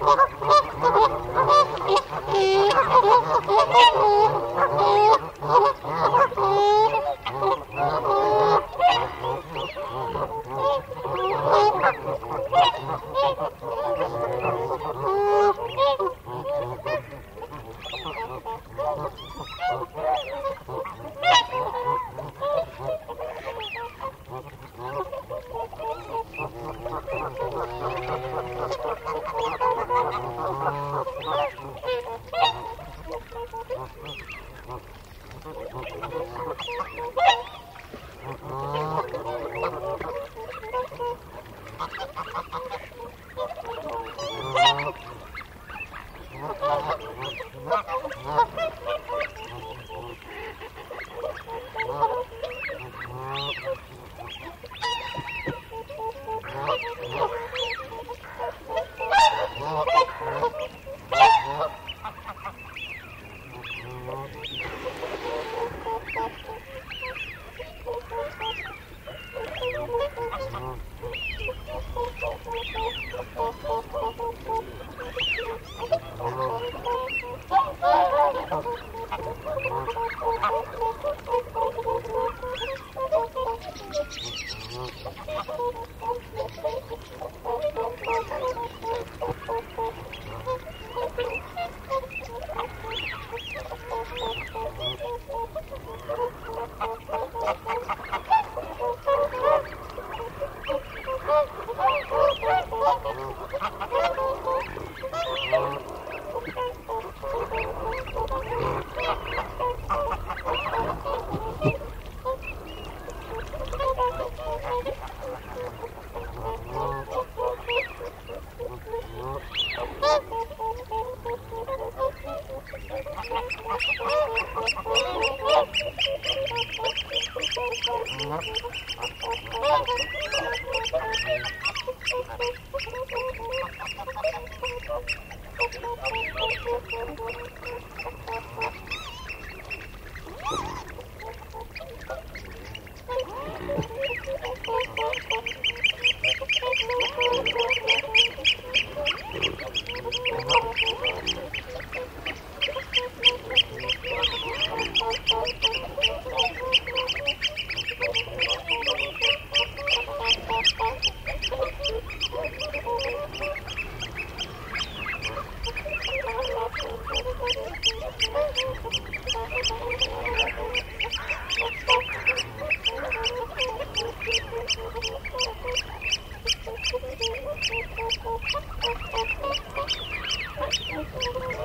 Thank you. Ha ha ha ha! Thank you. Oh,